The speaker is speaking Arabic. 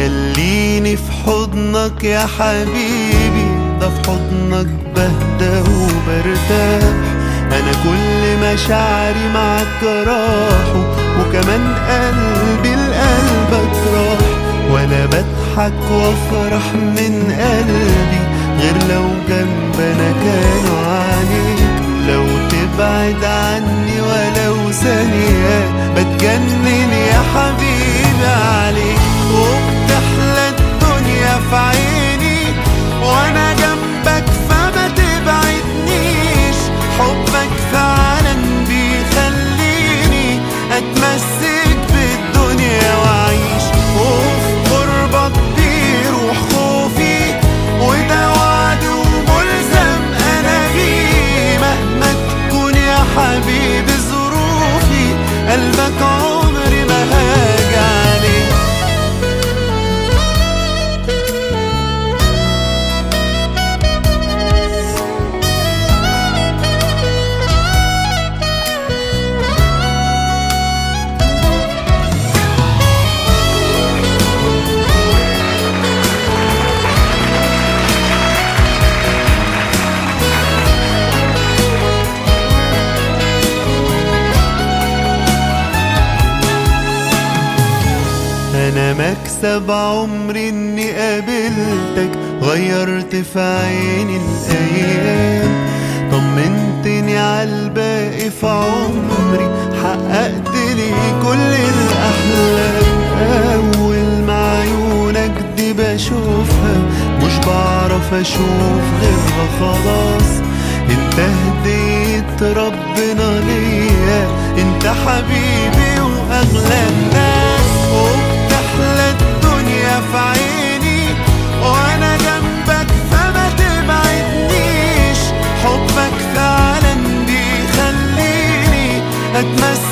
خليني في حضنك يا حبيبي. ده في حضنك بهدى وبرتاح أنا كل مشاعري معاك راحوا وكمان قلبي لقلبك راح وأنا بضحك وأفرح من قلبي غير لو جنبنا كانوا عليك. لو تبعد عني ولو ثانية بتجنن يا حبيبي. مكسب عمري إني قابلتك غيرت في عيني الأيام. طمنتني عالباقي في عمري حققت لي كل الأحلام؟ أول ما عيونك دي بشوفها مش بعرف أشوف غيرها خلاص. أنت هديت ربنا ليا أنت حبيبي وأغلى الناس. het mis